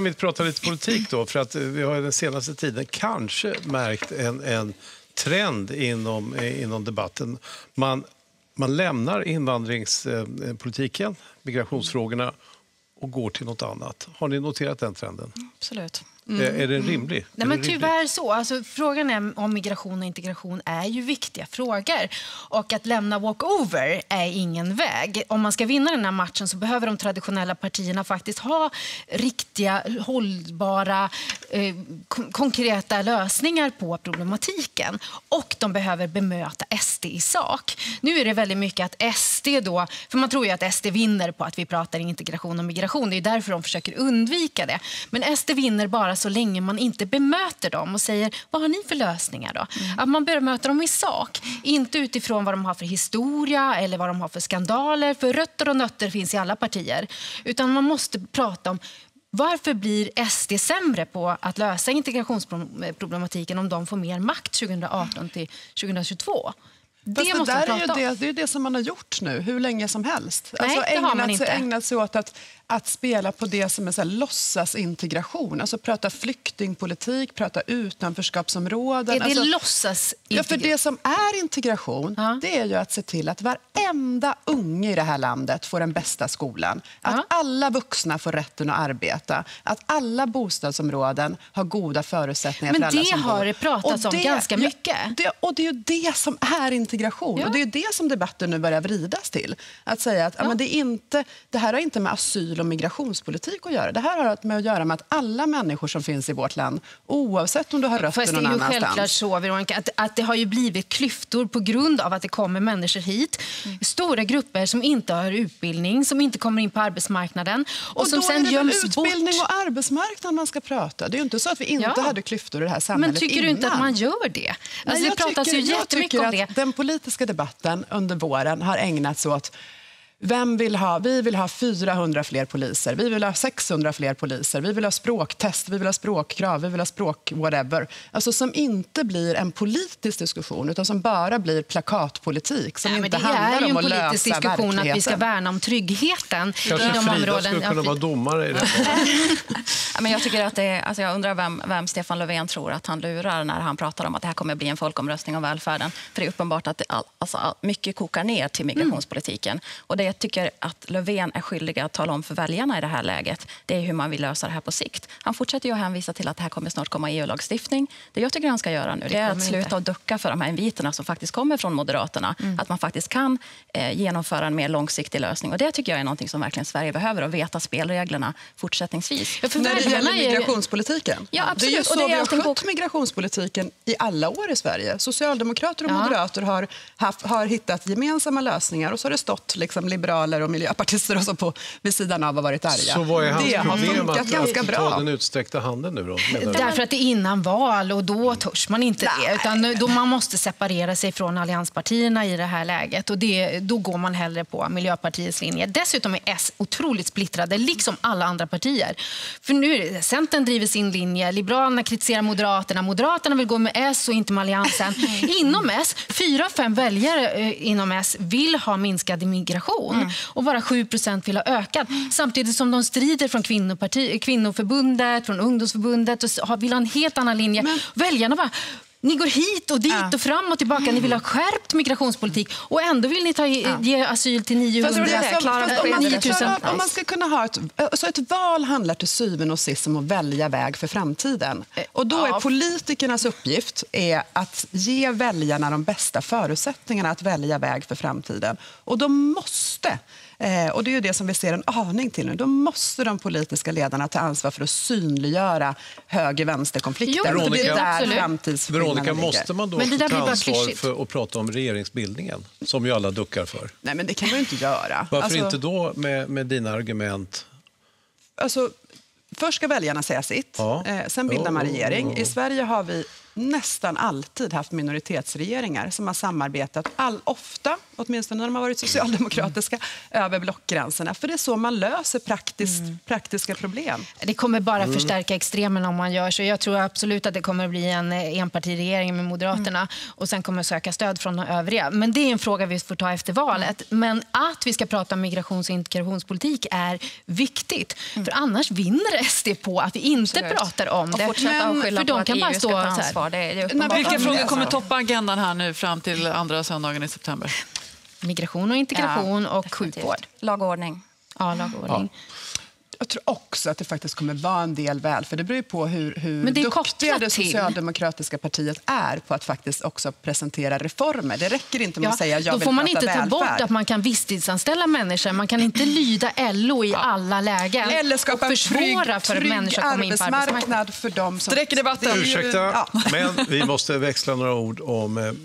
kan vi prata lite politik då? För att eh, vi har den senaste tiden kanske märkt en, en trend inom, eh, inom debatten. Man, man lämnar invandringspolitiken, migrationsfrågorna och går till något annat. Har ni noterat den trenden? Mm, absolut. Mm. Är, är den rimlig? Nej, men tyvärr så. Alltså, frågan om migration och integration är ju viktiga frågor. Och att lämna walkover är ingen väg. Om man ska vinna den här matchen så behöver de traditionella partierna faktiskt ha riktiga, hållbara, eh, konkreta lösningar på problematiken. Och de behöver bemöta SD i sak. Nu är det väldigt mycket att SD då, för man tror ju att SD vinner på att vi pratar integration och migration. Det är därför de försöker undvika det. Men SD vinner bara så länge man inte bemöter dem och säger vad har ni för lösningar. då? Mm. Att man bemöter dem i sak, inte utifrån vad de har för historia eller vad de har för skandaler. För rötter och nötter finns i alla partier. Utan man måste prata om varför blir SD sämre på att lösa integrationsproblematiken om de får mer makt 2018 till 2022? Det, det där är ju det, det, är det som man har gjort nu, hur länge som helst. Nej, alltså, ägnat, det inte. Ägnat sig åt att att spela på det som är så här, låtsasintegration. Alltså prata flyktingpolitik, prata utanförskapsområden. Är det alltså, låtsas Ja, för det som är integration ja. det är ju att se till att varenda unge i det här landet får den bästa skolan. Att ja. alla vuxna får rätten att arbeta. Att alla bostadsområden har goda förutsättningar Men för alla det som har det pratats om ganska mycket. Det, och det är ju det som är integration. Och det är det som debatten nu börjar vridas till. Att säga att ja. men det, är inte, det här har inte med asyl och migrationspolitik att göra. Det här har med att göra med att alla människor som finns i vårt land, oavsett om du har rötter Fast någon annanstans... Det är ju självklart så, Veronica, att, att det har ju blivit klyftor på grund av att det kommer människor hit. Mm. Stora grupper som inte har utbildning, som inte kommer in på arbetsmarknaden och, och som sen göms bort. utbildning och arbetsmarknad man ska prata. Det är ju inte så att vi inte ja. hade klyftor i det här samhället Men tycker innan. du inte att man gör det? Alltså, Nej, det pratas tycker, ju jättemycket om det. Den politiska debatten under våren har ägnats åt vem vill ha, vi vill ha 400 fler poliser, vi vill ha 600 fler poliser, vi vill ha språktest, vi vill ha språkkrav, vi vill ha språk whatever. Alltså som inte blir en politisk diskussion utan som bara blir plakatpolitik som Nej, inte det handlar om att lösa Det är en politisk diskussion att vi ska värna om tryggheten Kanske i de Frida områden. skulle kunna vara domare i det men jag, tycker att det alltså jag undrar vem, vem Stefan Löfven tror att han lurar när han pratar om att det här kommer bli en folkomröstning om välfärden. För det är uppenbart att det, alltså, mycket kokar ner till migrationspolitiken. Mm. Och det jag tycker att Löfven är skyldig att tala om för väljarna i det här läget det är hur man vill lösa det här på sikt. Han fortsätter ju att hänvisa till att det här kommer snart komma EU-lagstiftning. Det jag tycker han ska göra nu det, är att sluta att ducka för de här inviterna som faktiskt kommer från Moderaterna. Mm. Att man faktiskt kan eh, genomföra en mer långsiktig lösning. Och Det tycker jag är något som verkligen Sverige behöver, att veta spelreglerna fortsättningsvis. Ja, för När det gäller migrationspolitiken? Ja, absolut. Det är ju så vi har skött migrationspolitiken i alla år i Sverige. Socialdemokrater och ja. moderater har, haft, har hittat gemensamma lösningar och så har det stått liksom, liberaler och miljöpartister och så på, vid sidan av och varit arga. Så vad är hans det problem har att, ganska att bra. ta den utsträckta handen nu då? Därför att det är innan val och då törs man inte Nej. det. Utan då man måste separera sig från allianspartierna i det här läget och det, då går man hellre på Miljöpartiets linje. Dessutom är S otroligt splittrade, liksom alla andra partier. För nu Centern driver sin linje, Liberalerna kritiserar Moderaterna, Moderaterna vill gå med S och inte med Alliansen. Inom S, fyra fem väljare eh, inom S vill ha minskad migration. Mm. Och bara 7% vill ha ökad. Samtidigt som de strider från kvinnoförbundet, från ungdomsförbundet och vill ha en helt annan linje. Men... Väljarna bara ni går hit och dit ja. och fram och tillbaka. Ni vill ha skärpt migrationspolitik och ändå vill ni ta, ja. ge asyl till 900 fast, fast, fast, om, man, 9000. om man ska kunna ha ett, så ett val handlar till syvende och sist om att välja väg för framtiden. Eh, och då är politikernas uppgift är att ge väljarna de bästa förutsättningarna att välja väg för framtiden. Och då måste Eh, och det är det som vi ser en aning till nu. Då måste de politiska ledarna ta ansvar för att synliggöra höger-vänster-konflikten. Veronica, Veronica måste man då men ta ansvar för att prata om regeringsbildningen, som ju alla duckar för? Nej, men det kan man ju inte göra. Varför alltså, inte då med, med dina argument? Alltså, först ska väljarna säga sitt, ja. eh, sen bildar man regering. I Sverige har vi nästan alltid haft minoritetsregeringar som har samarbetat, all, ofta, åtminstone när de har varit socialdemokratiska, mm. över blockgränserna. För det är så man löser praktiskt, mm. praktiska problem. Det kommer bara mm. förstärka extremerna om man gör så. Jag tror absolut att det kommer att bli en eh, enpartiregering med Moderaterna mm. och sen kommer söka stöd från de övriga. Men det är en fråga vi får ta efter valet. Men att vi ska prata om migrations och integrationspolitik är viktigt. Mm. För annars vinner SD på att vi inte absolut. pratar om det. Men, för de kan e bara stå så här ansvar. Det är, det Vilka frågor kommer toppa agendan här nu fram till andra söndagen i september? Migration och integration ja, och definitivt. sjukvård. Lagordning. Ja, lagordning. Ja jag tror också att det faktiskt kommer vara en del väl, för det beror ju på hur, hur Men det duktiga det socialdemokratiska partiet är på att faktiskt också presentera reformer. Det räcker inte med ja, att säga jag Då får man inte ta bort att man kan visstidsanställa människor. Man kan inte lyda LO i ja. alla lägen. Eller skapa en trygg, för trygg arbetsmarknad för dem som... Sträcker debatten. Ursäkta, ja. men vi måste växla några ord om eh,